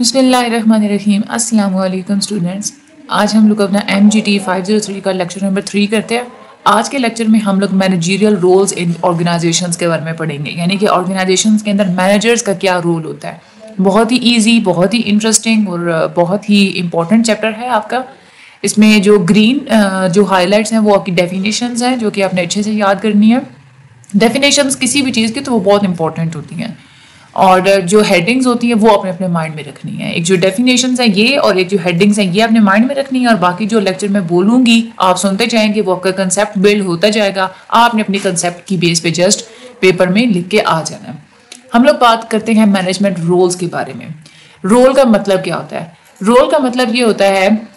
अस्सलाम वालेकुम स्टूडेंट्स। आज हम लोग अपना M G T five zero three का लेक्चर नंबर थ्री करते हैं। आज के लेक्चर में हम लोग मैनेजरियल रोल्स इन ऑर्गेनाइजेशंस के बारे में पढ़ेंगे। यानी कि ऑर्गेनाइजेशंस के अंदर मैनेजर्स का क्या रोल होता है। बहुत ही ईजी बहुत ही इंटरेस्टिंग और बहुत ही इंपॉर्टेंट चैप्टर है आपका। इसमें जो ग्रीन जो हाईलाइट्स हैं वो आपकी डेफिनेशंस हैं, जो कि आपने अच्छे से याद करनी है। डेफिनेशंस किसी भी चीज़ की तो वो बहुत इंपॉर्टेंट होती हैं। और जो हेडिंग्स होती हैं, वो अपने अपने माइंड में रखनी है। एक जो डेफिनेशन है ये और एक जो हेडिंग्स हैं, ये अपने माइंड में रखनी है और बाकी जो लेक्चर में बोलूँगी, आप सुनते जाएँगे, वो आपका कंसेप्ट बिल्ड होता जाएगा। आपने अपनी कंसेप्ट की बेस पे जस्ट पेपर में लिख के आ जाना है। हम लोग बात करते हैं मैनेजमेंट रोल्स के बारे में। रोल का मतलब क्या होता है? रोल का मतलब ये होता है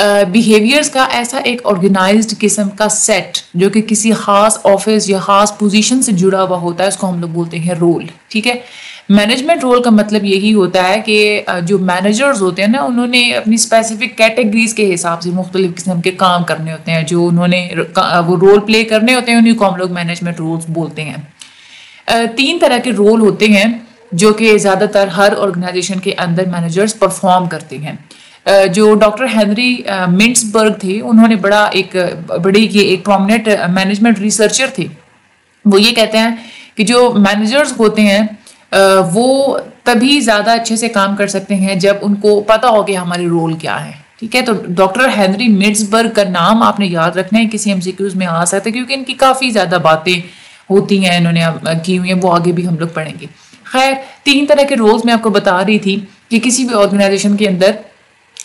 बिहेवियर्स का ऐसा एक ऑर्गेनाइज्ड किस्म का सेट जो कि किसी खास ऑफ़िस या खास पोजीशन से जुड़ा हुआ होता है, उसको हम लोग बोलते हैं रोल ठीक है? मैनेजमेंट रोल का मतलब यही होता है कि जो मैनेजर्स होते हैं ना, उन्होंने अपनी स्पेसिफिक कैटेगरीज के हिसाब से मुख्तलिफ़ किस्म के काम करने होते हैं, जो उन्होंने वो रोल प्ले करने होते हैं, उन्हीं को हम लोग मैनेजमेंट रोल्स बोलते हैं। तीन तरह के रोल होते हैं, जो कि ज़्यादातर हर ऑर्गेनाइजेशन के अंदर मैनेजर्स परफॉर्म करते हैं। जो डॉक्टर हेनरी मिंट्सबर्ग थे, उन्होंने बड़ा एक, बड़ी ये एक प्रोमिनेंट मैनेजमेंट रिसर्चर थे। वो ये कहते हैं कि जो मैनेजर्स होते हैं वो तभी ज़्यादा अच्छे से काम कर सकते हैं जब उनको पता हो कि हमारे रोल क्या है। ठीक है? तो डॉक्टर हेनरी मिट्सबर्ग का नाम आपने याद रखना है, किसी एम में आ सकते हैं, क्योंकि इनकी काफ़ी ज़्यादा बातें होती हैं, इन्होंने की हुई हैं, वो आगे भी हम लोग पढ़ेंगे। खैर, तीन तरह के रोल्स मैं आपको बता रही थी कि किसी भी ऑर्गेनाइजेशन के अंदर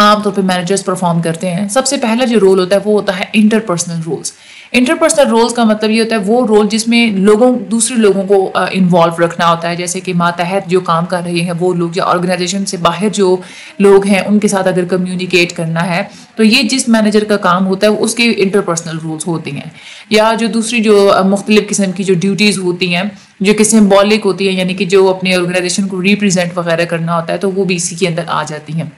आमतौर पे मैनेजर्स परफॉर्म करते हैं। सबसे पहला जो रोल होता है, वो होता है इंटरपर्सनल रोल्स इंटरपर्सनल रोल्स का मतलब ये होता है, वो रोल जिसमें लोगों, दूसरे लोगों को इन्वॉल्व रखना होता है। जैसे कि मातहत जो काम कर रहे हैं, वो लोग या ऑर्गेनाइजेशन से बाहर जो लोग हैं, उनके साथ अगर कम्युनिकेट करना है तो ये जिस मैनेजर का काम होता है, उसके इंटरपर्सनल रूल्स होते हैं। या जो दूसरी जो मुख्तलिफ़ किस्म की जो ड्यूटीज़ होती हैं, जो कि सिम्बॉलिक होती है, यानी कि जो अपने ऑर्गेनाइजेशन को रिप्रेजेंट वगैरह करना होता है तो वो भी इसी के अंदर आ जाती हैं।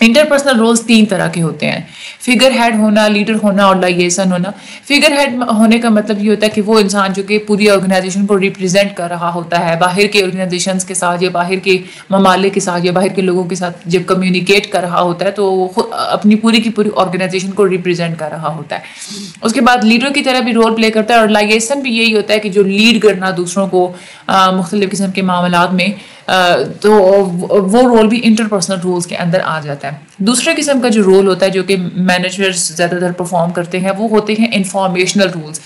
इंटरपर्सनल रोल्स तीन तरह के होते हैं। फिगर हेड होना लीडर होना और लाइसन होना। फिगर हेड होने का मतलब ये होता है कि वो इंसान जो कि पूरी ऑर्गेनाइजेशन को रिप्रेजेंट कर रहा होता है। बाहर के ऑर्गेनाइजेशन के साथ या बाहर के ममालिक के साथ या बाहर के लोगों के साथ जब कम्युनिकेट कर रहा होता है तो वो अपनी पूरी की पूरी ऑर्गेनाइजेशन को रिप्रेजेंट कर रहा होता है। उसके बाद लीडर की तरह भी रोल प्ले करता है और लाइसन भी यही होता है कि जो लीड करना दूसरों को मुख्तलिफ़ किस्म के मामला में तो वो रोल भी इंटरपर्सनल रोल्स के अंदर आ जाता है। दूसरे किस्म का जो रोल होता है, जो कि मैनेजर्स ज़्यादातर परफॉर्म करते हैं, वो होते हैं इंफॉर्मेशनल रोल्स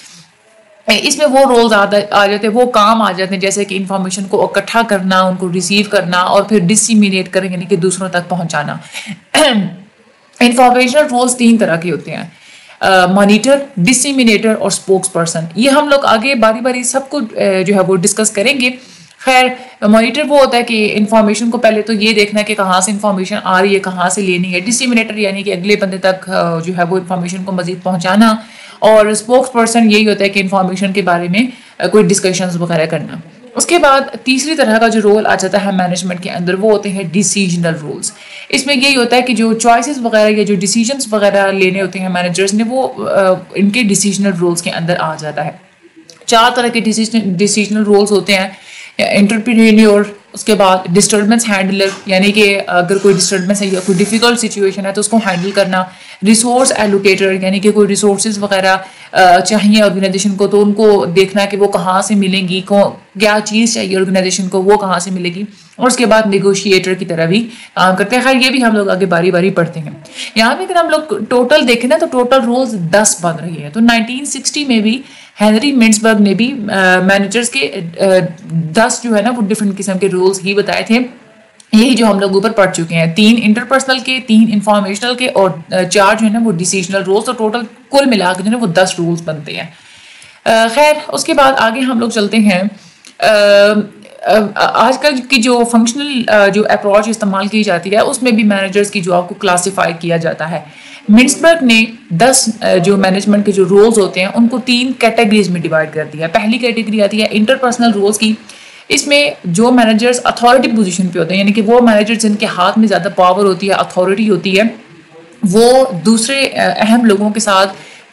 इसमें वो रोल्स आ जाते हैं, वो काम आ जाते हैं, जैसे कि इंफॉर्मेशन को इकट्ठा करना, उनको रिसीव करना और फिर डिसिमिनेट करें, यानी कि दूसरों तक पहुंचाना। इंफॉर्मेशनल रोल्स तीन तरह के होते हैं। मॉनिटर डिसिमिनेटर और स्पोक्स पर्सन ये हम लोग आगे बारी बारी सबको जो है वो डिस्कस करेंगे। खैर मॉनिटर वो होता है कि इन्फॉर्मेशन को पहले तो ये देखना है कि कहाँ से इन्फॉर्मेशन आ रही है, कहाँ से लेनी है। डिसिमिनेटर यानी कि अगले बंदे तक जो है वो इन्फॉर्मेशन को मजीद पहुँचाना और स्पोक्स पर्सन यही होता है कि इन्फॉर्मेशन के बारे में कोई डिस्कशन वगैरह करना। उसके बाद तीसरी तरह का जो रोल आ जाता है मैनेजमेंट के अंदर, वो होते हैं डिसीजनल रोल्स इसमें यही होता है कि जो चॉइसेस वगैरह या जो डिसीजंस वगैरह लेने होते हैं मैनेजर्स ने, वो इनके डिसीजनल रोल्स के अंदर आ जाता है। चार तरह के डिसीजनल रोल्स होते हैं। एंटरप्रीन्योर उसके बाद डिस्टर्बेंस हैंडलर यानी कि अगर कोई डिस्टर्बेंस है या कोई डिफ़िकल्ट सिचुएशन है तो उसको हैंडल करना। रिसोर्स एलोकेटर यानी कि कोई रिसोर्स वगैरह चाहिए ऑर्गेनाइजेशन को तो उनको देखना कि वो कहाँ से मिलेंगी, को, क्या चीज़ चाहिए ऑर्गेनाइजेशन को, वो कहाँ से मिलेगी। और उसके बाद नेगोशिएटर की तरह भी काम करते हैं। खैर, ये भी हम लोग आगे बारी बारी पढ़ते हैं। यहाँ पे अगर हम लोग टोटल देखें ना तो टोटल रोल्स दस बन रही है। तो 1960 में भी हेनरी मिंट्सबर्ग ने भी मैनेजर्स के दस जो है ना, वो डिफरेंट किस्म के रूल्स ही बताए थे। यही जो हम लोग ऊपर पढ़ चुके हैं। तीन इंटरपर्सनल के, तीन इंफॉर्मेशनल के और चार जो है ना, वो डिसीजनल रूल्स तो टोटल कुल मिला जो है वो दस रूल्स बनते हैं। खैर, उसके बाद आगे हम लोग चलते हैं। आजकल की जो फंक्शनल जो अप्रोच इस्तेमाल की जाती है, उसमें भी मैनेजर्स की जॉब को क्लासिफाई किया जाता है। मिन्सबर्ग ने 10 जो मैनेजमेंट के जो रोल्स होते हैं, उनको तीन कैटेगरीज में डिवाइड कर दिया पहली कैटेगरी आती है इंटरपर्सनल रोल्स की। इसमें जो मैनेजर्स अथॉरिटी पोजीशन पे होते हैं, यानी कि वो मैनेजर जिनके हाथ में ज़्यादा पावर होती है अथॉरिटी होती है, वो दूसरे अहम लोगों के साथ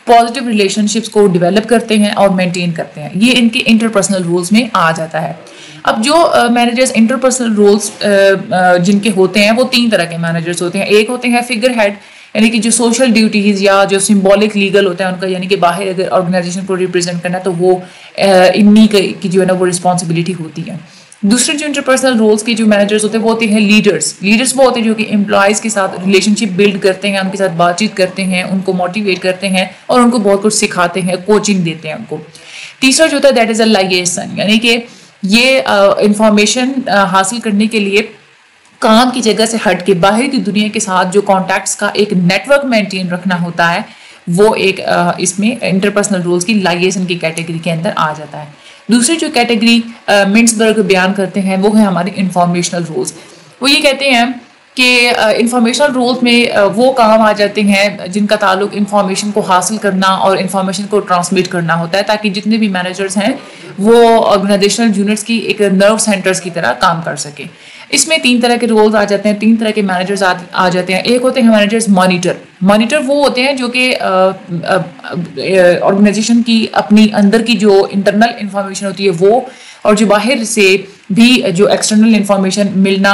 पॉजिटिव रिलेशनशिप्स को डेवलप करते हैं और मेंटेन करते हैं। ये इनके इंटरपर्सनल रोल्स में आ जाता है। अब जो मैनेजर्स इंटरपर्सनल रोल्स जिनके होते हैं, वो तीन तरह के मैनेजर्स होते हैं। एक होते हैं फिगर हेड यानी कि जो सोशल ड्यूटीज़ या जो सिंबॉलिक लीगल होता है, उनका यानी कि बाहर अगर ऑर्गेनाइजेशन को रिप्रेजेंट करना तो वो इन्हीं की जो है ना, वो रिस्पॉन्सिबिलिटी होती है। दूसरे जो इंटरपर्सनल रोल्स के जो मैनेजर्स होते हैं, वो होते हैं लीडर्स लीडर्स वो होते हैं जो कि एम्प्लॉयज़ के साथ रिलेशनशिप बिल्ड करते हैं, उनके साथ बातचीत करते हैं, उनको मोटिवेट करते हैं और उनको बहुत कुछ सिखाते हैं कोचिंग देते हैं उनको। तीसरा जो होता है दैट इज़ अ लाइएसन यानी कि ये इंफॉर्मेशन हासिल करने के लिए काम की जगह से हट के बाहर की दुनिया के साथ जो कॉन्टैक्ट्स का एक नेटवर्क मेंटेन रखना होता है, वो एक इसमें इंटरपर्सनल रोल्स की लाइएसन की कैटेगरी के अंदर आ जाता है। दूसरी जो कैटेगरी मिंट्सबर्ग बयान करते हैं, वो है हमारे इंफॉर्मेशनल रोल्स वो ये कहते हैं कि इंफॉर्मेशनल रोल्स में वो काम आ जाते हैं जिनका ताल्लुक इंफॉर्मेशन को हासिल करना और इंफॉर्मेशन को ट्रांसमिट करना होता है, ताकि जितने भी मैनेजर्स हैं, वो ऑर्गेनाइजेशनल यूनिट्स की एक नर्व सेंटर्स की तरह काम कर सके। इसमें तीन तरह के रोल्स आ जाते हैं तीन तरह के मैनेजर्स आ, आ जाते हैं। एक होते हैं मैनेजर्स मॉनिटर मॉनिटर वो होते हैं जो कि ऑर्गेनाइजेशन की अपनी अंदर की जो इंटरनल इंफॉर्मेशन होती है वो और जो बाहर से भी जो एक्सटर्नल इंफॉर्मेशन मिलना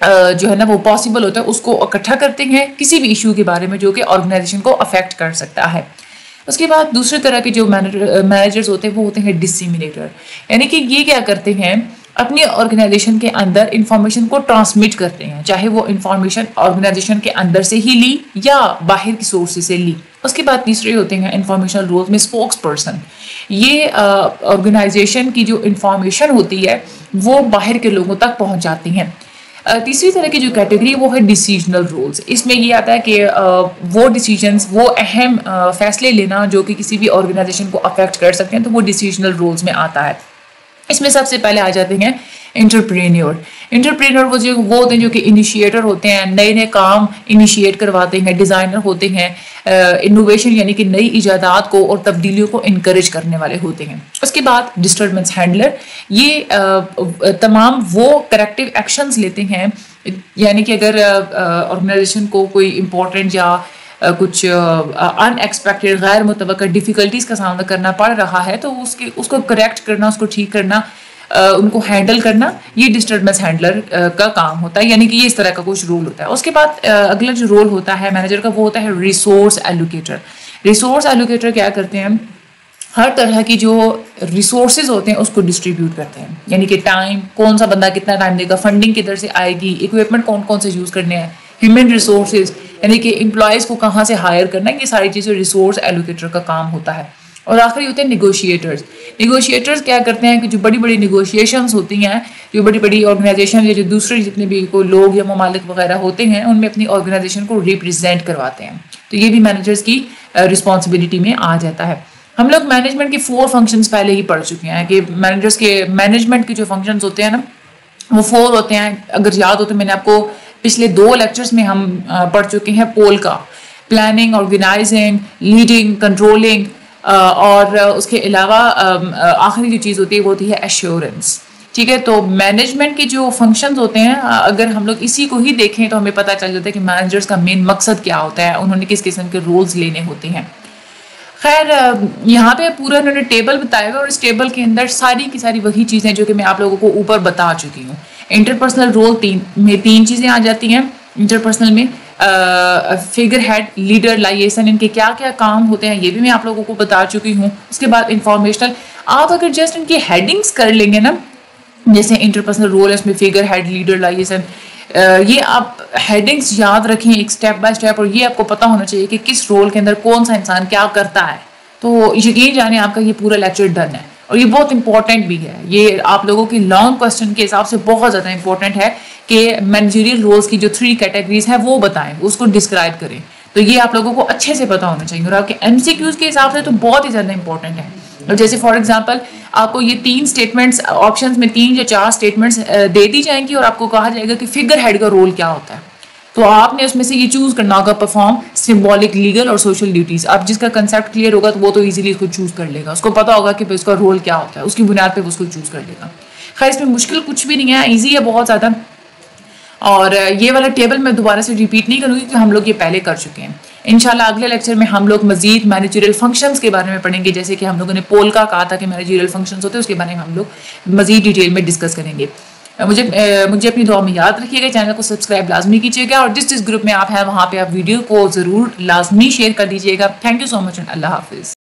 जो है ना वो पॉसिबल होता है उसको इकट्ठा करते हैं किसी भी इशू के बारे में जो कि ऑर्गेनाइजेशन को अफेक्ट कर सकता है। उसके बाद दूसरे तरह के जो मैनेजर्स होते हैं वो होते हैं डिसिमिनेटर यानी कि ये क्या करते हैं अपनी ऑर्गेनाइजेशन के अंदर इंफॉर्मेशन को ट्रांसमिट करते हैं, चाहे वो इंफॉर्मेशन ऑर्गेनाइजेशन के अंदर से ही ली या बाहर की सोर्स से ली। उसके बाद तीसरे होते हैं इंफॉर्मेशन रोल में स्पोक्स पर्सन ये ऑर्गेनाइजेशन की जो इंफॉर्मेशन होती है, वो बाहर के लोगों तक पहुँच जाती हैं तीसरी तरह की जो कैटेगरी वो है डिसीजनल रोल्स इसमें ये आता है कि वो डिसीजंस वो अहम फैसले लेना जो कि किसी भी ऑर्गेनाइजेशन को अफेक्ट कर सकते हैं तो वो डिसीजनल रोल्स में आता है। इसमें सबसे पहले आ जाते हैं इंटरप्रेन्योर इंटरप्रेन्योर वो जो वो होते हैं जो कि इनिशिएटर होते हैं, नए नए काम इनिशिएट करवाते हैं डिज़ाइनर होते हैं इनोवेशन यानी कि नई ईजादात को और तब्दीलियों को इनक्रेज करने वाले होते हैं। उसके बाद डिस्टर्बेंस हैंडलर ये तमाम वो करेक्टिव एक्शंस लेते हैं, यानी कि अगर ऑर्गेनाइजेशन को कोई इम्पोर्टेंट या कुछ अनएक्सपेक्टेड गैर मुतव डिफ़िकल्टीज़ का सामना करना पड़ रहा है तो उसके, उसको करेक्ट करना, उसको ठीक करना उनको हैंडल करना, ये डिस्टर्बेंस हैंडलर का काम होता है, यानी कि ये इस तरह का कुछ रोल होता है। उसके बाद अगला जो रोल होता है मैनेजर का, वो होता है रिसोर्स एलोकेटर रिसोर्स एलोकेटर क्या करते हैं? हर तरह की जो रिसोर्सेज होते हैं, उसको डिस्ट्रीब्यूट करते हैं। यानी कि टाइम कौन सा बंदा कितना टाइम देगा फंडिंग किधर से आएगी इक्विपमेंट कौन कौन से यूज़ करने हैं ह्यूमन रिसोर्सेज यानी कि एम्प्लॉयज़ को कहाँ से हायर करना है, ये सारी चीज़ें रिसोर्स एलोकेटर का काम होता है। और आखिरी होते हैं निगोशिएटर्स निगोशिएटर्स क्या करते हैं कि जो बड़ी बड़ी निगोशिएशंस होती हैं, जो बड़ी बड़ी ऑर्गेनाइजेशन या जो दूसरे जितने भी कोई लोग या ममालिक वगैरह होते हैं, उनमें अपनी ऑर्गेनाइजेशन को रिप्रेजेंट करवाते हैं। तो ये भी मैनेजर्स की रिस्पॉन्सिबिलिटी में आ जाता है। हम लोग मैनेजमेंट के फोर फ़ंक्शंस पहले ही पढ़ चुके हैं कि मैनेजर्स के मैनेजमेंट के जो फ़ंक्शंस होते हैं ना, वो फोर होते हैं। अगर याद हो तो मैंने आपको पिछले दो लेक्चर्स में हम पढ़ चुके हैं पोल का। प्लानिंग ऑर्गेनाइजिंग लीडिंग कंट्रोलिंग और उसके अलावा आखिरी जो चीज़ होती है वो होती है एश्योरेंस ठीक है? तो मैनेजमेंट के जो फ़ंक्शंस होते हैं अगर हम लोग इसी को ही देखें तो हमें पता चल जाता है कि मैनेजर्स का मेन मकसद क्या होता है। उन्होंने किस किस्म के रोल्स लेने होते हैं। खैर यहाँ पे पूरा उन्होंने टेबल बताया हुआ और इस टेबल के अंदर सारी की सारी वही चीज़ें जो कि मैं आप लोगों को ऊपर बता चुकी हूँ। इंटरपर्सनल रोल तीन में तीन चीज़ें आ जाती हैं इंटरपर्सनल में। फिगर हेड लीडर लाइएसन इनके क्या क्या काम होते हैं, ये भी मैं आप लोगों को बता चुकी हूँ। उसके बाद इंफॉर्मेशनल आप अगर जस्ट इनकी हेडिंग्स कर लेंगे ना, जैसे इंटरपर्सनल रोल है, उसमें फिगर हेड लीडर लाइएसन ये आप हेडिंग्स याद रखें एक स्टेप बाय स्टेप और ये आपको पता होना चाहिए कि किस रोल के अंदर कौन सा इंसान क्या करता है। तो यकीन जाने आपका ये पूरा लेक्चर डन है। और ये बहुत इंपॉर्टेंट भी है। ये आप लोगों की लॉन्ग क्वेश्चन के हिसाब से बहुत ज़्यादा इंपॉर्टेंट है कि मैनेजरियल रोल्स की जो थ्री कैटेगरीज हैं, वो बताएँ, उसको डिस्क्राइब करें। तो ये आप लोगों को अच्छे से पता होना चाहिए। और आपके एम के हिसाब से तो बहुत ही ज़्यादा इंपॉर्टेंट है। और जैसे फॉर एग्ज़ाम्पल आपको ये तीन स्टेटमेंट्स ऑप्शन में तीन या चार स्टेटमेंट्स दे दी जाएँगी और आपको कहा जाएगा कि फिगर हेड का रोल क्या होता है। तो आपने उसमें से ये चूज़ करना होगा परफॉर्म सिंबॉलिक लीगल और सोशल ड्यूटीज़ अब जिसका कंसेप्ट क्लियर होगा तो वो तो इजीली इसको चूज़ कर लेगा। उसको पता होगा कि उसका रोल क्या होता है। उसकी बुनियाद पर उसको चूज़ कर लेगा। खैर, इसमें मुश्किल कुछ भी नहीं है। ईजी है, बहुत ज़्यादा। और ये वाला टेबल मैं दोबारा से रिपीट नहीं करूँगी क्योंकि हम लोग ये पहले कर चुके हैं। इंशाल्लाह अगले लेक्चर में हम लोग मजीद मैनेजरियल फ़ंक्शंस के बारे में पढ़ेंगे। जैसे कि हम लोगों ने पोल का कहा था कि मैनेजरियल फ़ंक्शंस होते हैं, उसके बारे में हम लोग मजीद डिटेल में डिस्कस करेंगे। मुझे मुझे अपनी दुआ में याद रखिएगा, चैनल को सब्सक्राइब लाजमी कीजिएगा और जिस जिस ग्रुप में आप हैं, वहाँ पे आप वीडियो को ज़रूर लाजमी शेयर कर दीजिएगा। Thank you so much Allah हाफिज़